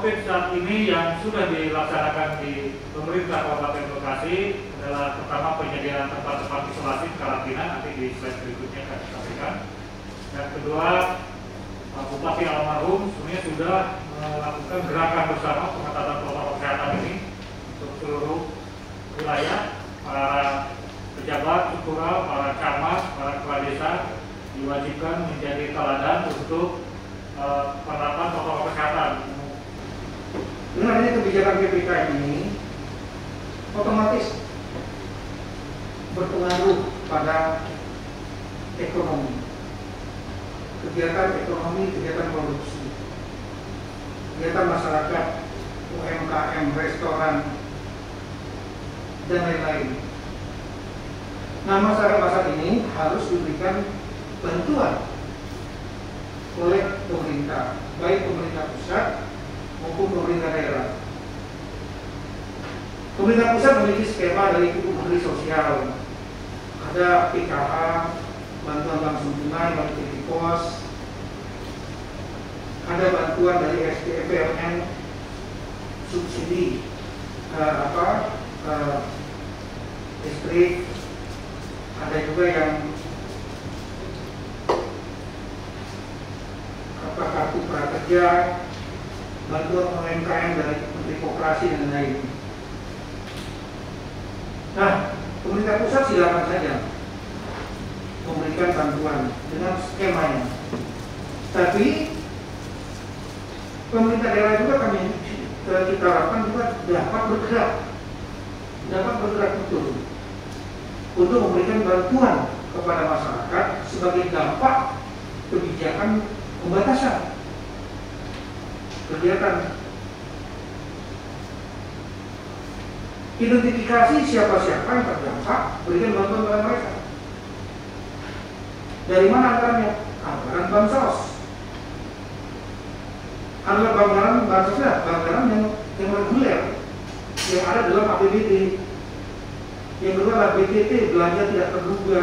yang sudah dilaksanakan di pemerintah Kabupaten Bekasi adalah pertama penyediaan tempat-tempat isolasi karantina nanti di slide berikutnya akan disampaikan. Yang kedua, Bupati almarhum sebenarnya sudah melakukan gerakan bersama pengetatan protokol kesehatan ini untuk seluruh wilayah para pejabat struktural, para camat, para kepala desa diwajibkan menjadi teladan untuk uh, penerapan protokol kesehatan PPK ini otomatis berpengaruh pada ekonomi. Kegiatan ekonomi, kegiatan produksi. Kegiatan masyarakat UMKM, restoran dan lain-lain. Nah masyarakat ini harus diberikan bantuan oleh pemerintah baik pemerintah pusat maupun pemerintah daerah. Pemerintah pusat memiliki skema dari Ibu Menteri Sosial. Ada PKH, bantuan langsung tunai, bantuan pos, ada bantuan dari SPFLN, subsidi uh, apa uh, listrik, ada juga yang apa kartu prakerja, bantuan UMKM dari Menteri Koperasi dan lain. Nah, pemerintah pusat silakan saja memberikan bantuan dengan skemanya. Tapi pemerintah daerah juga kami kita harapkan juga dapat bergerak, dapat bergerak betul untuk memberikan bantuan kepada masyarakat sebagai dampak kebijakan pembatasan kegiatan identifikasi siapa-siapa yang terdampak berikan bantuan kepada mereka. Dari mana anggarannya? Anggaran bansos anggaran anggaran bansosnya anggaran yang yang reguler yang ada dalam APBD yang kedua adalah BTT belanja tidak terduga